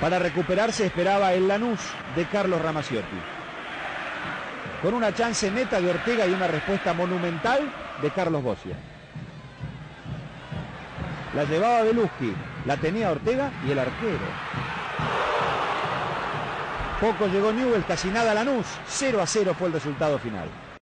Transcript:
Para recuperarse esperaba el Lanús de Carlos Ramaciotti. Con una chance neta de Ortega y una respuesta monumental de Carlos Bocia. La llevaba Beluski, la tenía Ortega y el arquero. Poco llegó Newell, casi nada Lanús. 0 a 0 fue el resultado final.